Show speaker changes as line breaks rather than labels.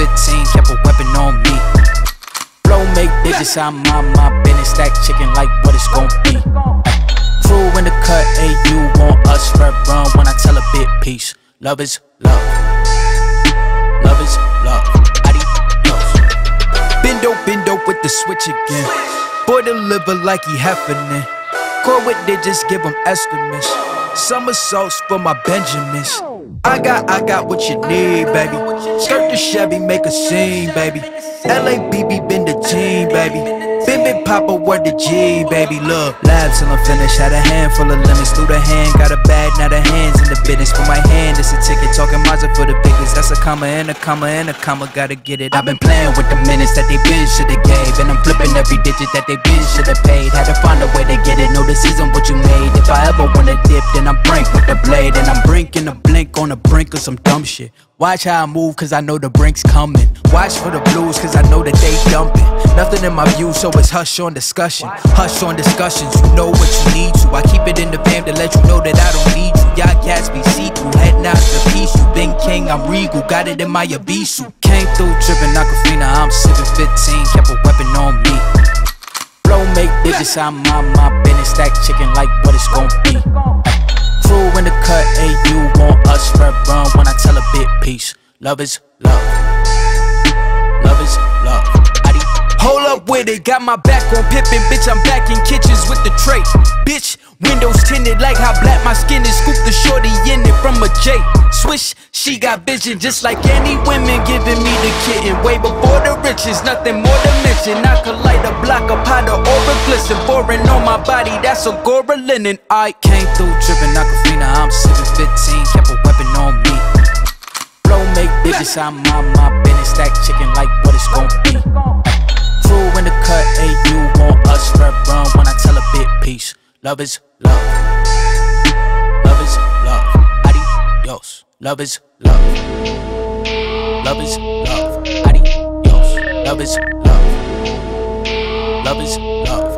Aquafina, 15, kept a weapon on me. Flow make digits, I'm on my business, stack chicken like what it's gon' be. Ay, crew in the cut, hey, you want us red run when I tell a bit peace. Love is love. Love is love. Adios. Bendo, bendo with the switch again. Boy, deliver like he happening. Core with digits, give him estimates. Somersaults for my Benjamins. I got, I got what you need, baby. Skirt the Chevy, make a scene, baby. L.A. LABB been the team, baby. Bim bim papa word the G, baby. Look, lab till I'm finished. Had a handful of lemons through the hand. Got a bag, now the hands in the business. For my hand, it's a ticket. Talking Mazda for the biggest. That's a comma and a comma and a comma. Gotta get it. I've been playing with the minutes that they been shoulda gave. And I'm flipping every digit that they been shoulda paid. Had to find a way to get it. Know the season what you made. If I ever wanna dip, then I'm brink with the blade. And I'm brinking the blink on the brink of some dumb shit. Watch how I move, cause I know the brink's coming. Watch for the blues, cause I know that they dumping. Nothing in my view, so it's hush on discussion. Hush on discussions, you know what you need to. I keep it in the fam to let you know that I don't need you. Y'all cats be through, heading out to peace. You been king, I'm regal, got it in my Evisu. Came through tripping Aquafina, I'm sipping 15, kept a weapon on me. Flow make digits, I'm on my business, stack chicken like what it's gon' peace. Love is love. Love is love. Hold up with it, got my back on Pippin, bitch. I'm back in kitchens with the tray. Bitch, windows tinted like how black my skin is. Scoop the shorty in it from a J. Swish, she got vision just like any women giving me the kitten. Way before the riches, nothing more to mention. I could light a block of powder or a glisten. Foreign on my body, that's a Gora linen. I came through tripping Aquafina, I'm digits, I'm on my business, stack chicken like what it's gon' be. Crew in the cut, hey, you want us red run when I tell a bit peace. Love is love. Love is love. Adios. Love is love. Love is love. Adios. Love is love. Love is love.